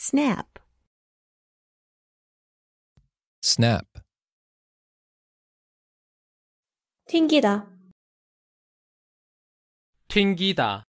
snap, snap, 튕기다, 튕기다.